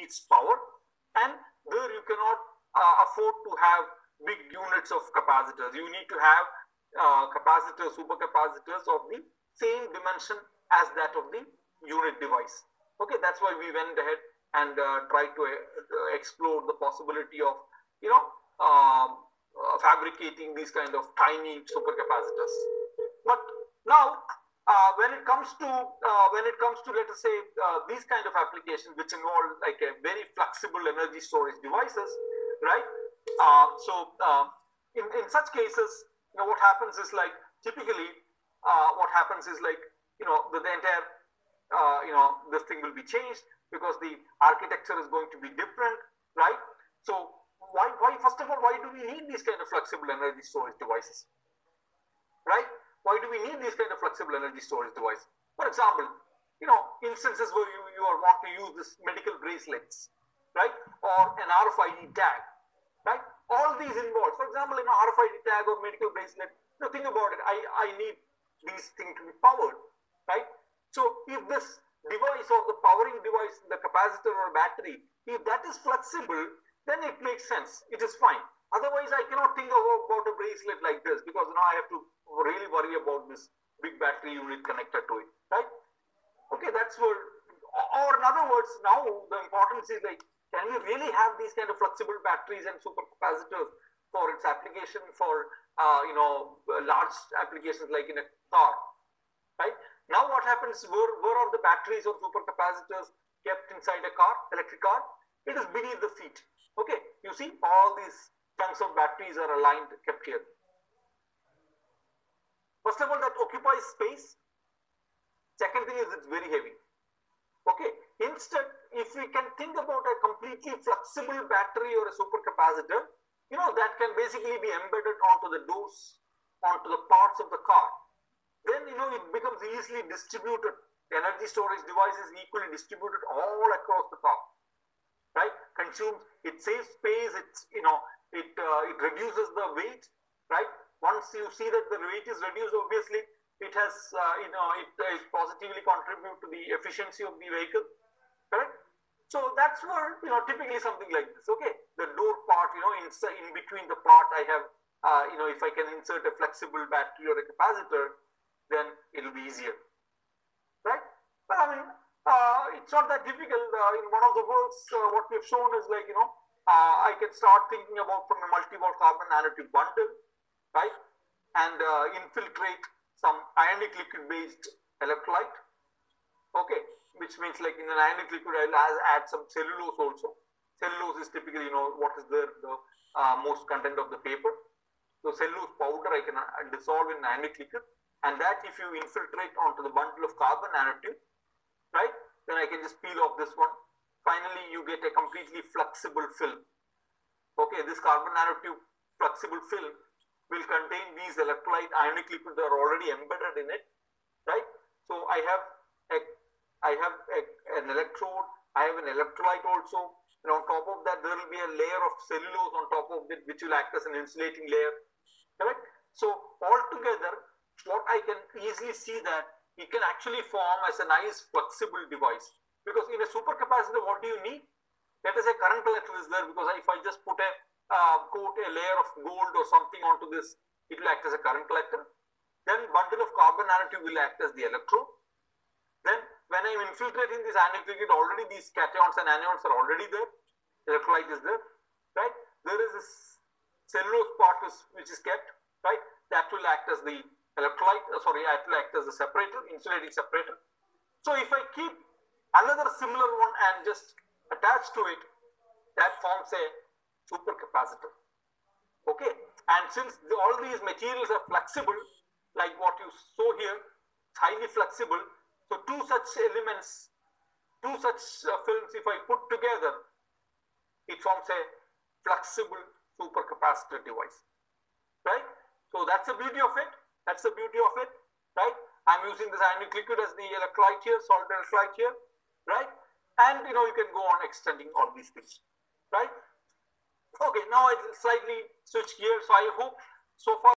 needs power and there you cannot uh, afford to have big units of capacitors. You need to have uh, capacitors, supercapacitors of the same dimension as that of the unit device. Okay, that's why we went ahead and uh, tried to uh, explore the possibility of, you know, um, uh, fabricating these kind of tiny supercapacitors. But now, uh, when it comes to uh, when it comes to let us say uh, these kind of applications which involve like a very flexible energy storage devices, right? Uh, so uh, in in such cases, you know what happens is like typically what happens is like you know the, the entire you know this thing will be changed because the architecture is going to be different, right? So why, why, first of all, why do we need these kind of flexible energy storage devices? Right? Why do we need these kind of flexible energy storage devices? For example, you know, instances where you, you are want to use this medical bracelets, right? Or an RFID tag, right? All these involved. For example, an RFID tag or medical bracelet, you know, think about it. I, I need these things to be powered, right? So if this device or the powering device, the capacitor or battery, if that is flexible, then it makes sense. It is fine. Otherwise, I cannot think about a bracelet like this because now I have to really worry about this big battery unit connected to it, right? Okay, that's what, or in other words, now the importance is like, can we really have these kind of flexible batteries and supercapacitors for its application for, uh, you know, large applications like in a car, right? Now what happens, where, where are the batteries or supercapacitors kept inside a car, electric car? It is beneath the seat. Okay, you see all these chunks of batteries are aligned, kept here. First of all, that occupies space. Second thing is it's very heavy. Okay, instead, if we can think about a completely flexible battery or a supercapacitor, you know, that can basically be embedded onto the doors, onto the parts of the car. Then, you know, it becomes easily distributed. Energy storage device is equally distributed all across the car right? Consumes, it saves space, it's, you know, it, uh, it reduces the weight, right? Once you see that the weight is reduced, obviously, it has, uh, you know, it, uh, it positively contribute to the efficiency of the vehicle, correct? So that's where, you know, typically something like this, okay? The door part, you know, in, in between the part I have, uh, you know, if I can insert a flexible battery or a capacitor, then it'll be easier, right? But I mean, uh, it's not that difficult. Uh, in one of the works, uh, what we've shown is like, you know, uh, I can start thinking about from a multi-wall carbon nanotube bundle, right? And uh, infiltrate some ionic liquid based electrolyte. Okay, which means like in an ionic liquid, I'll add some cellulose also. Cellulose is typically, you know, what is the, uh, most content of the paper. So cellulose powder I can dissolve in ionic liquid. And that if you infiltrate onto the bundle of carbon nanotube, right? Then I can just peel off this one. Finally, you get a completely flexible film. Okay, this carbon nanotube flexible film will contain these electrolyte ionic liquids that are already embedded in it, right? So I have a, I have a, an electrode, I have an electrolyte also, and on top of that there will be a layer of cellulose on top of it, which will act as an insulating layer, correct? So altogether, what I can easily see that it can actually form as a nice flexible device. Because in a supercapacitor, what do you need? Let us say current collector is there because if I just put a uh, coat a layer of gold or something onto this, it will act as a current collector. Then bundle of carbon nanotube will act as the electrode. Then when I'm infiltrating this liquid, already these cations and anions are already there. Electrolyte is there, right? There is this cellulose part which is kept, right? That will act as the electrolyte, uh, sorry, it will act as the separator, insulating separator. So if I keep another similar one and just attach to it, that forms a supercapacitor. Okay, and since the, all these materials are flexible, like what you saw here, highly flexible, so two such elements, two such uh, films, if I put together, it forms a flexible supercapacitor device, right? So that's the beauty of it. That's the beauty of it, right? I'm using this ionic liquid as the electrolyte here, solid electrolyte here, right? And you know, you can go on extending all these things, right? Okay, now I slightly switch gears. So I hope so far